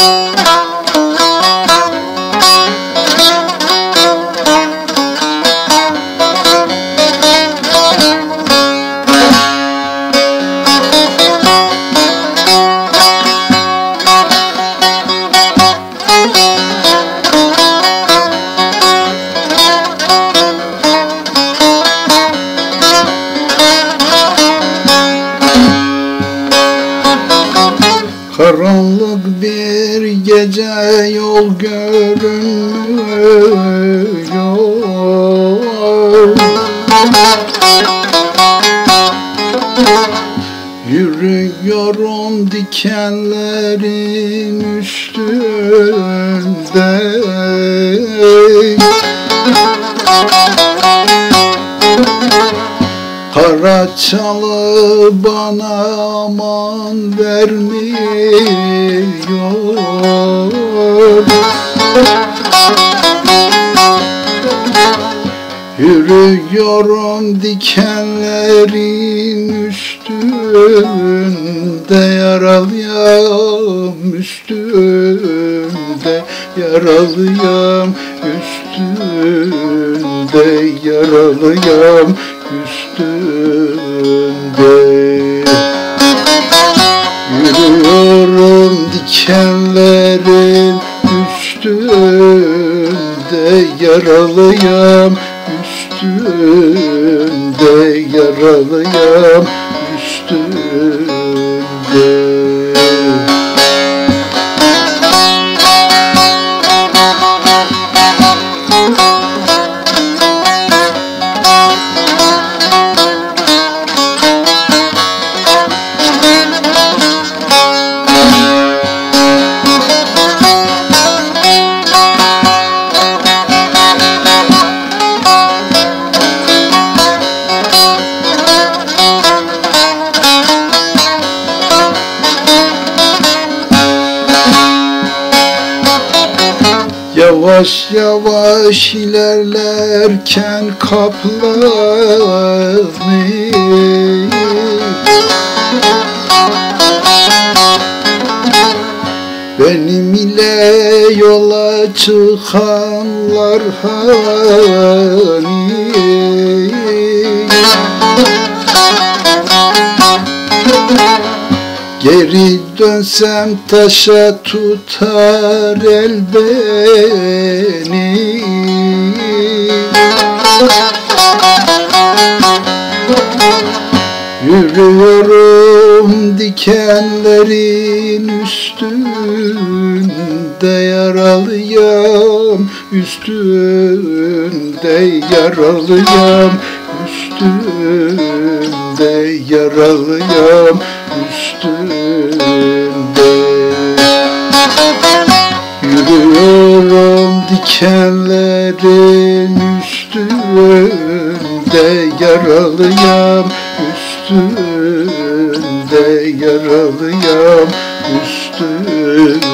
Música Karanlık bir gece yol görünmüyor Yürüyorum dikenlerin üstünde Kara çalı bana aman vermiyor. Yürüyorum dikenlerin üstünde yaralıyam üstünde yaralıyam üstünde yaralıyam üstünde Yürüyorum dikenlerin üstünde yaralıyam üstünde yaralıyam üstünde Yavaş yavaş ilerlerken kaplanır Benim ile yola çıkanlar hani Geri dönsem taşa tutar el beni. Yürüyorum dikenlerin üstünde yaralıyam Üstünde yaralıyam Üstünde yaralıyam Üstünde Yürüyorum dikenlerin üstünde yaralıyam Üstünde yaralıyam Üstünde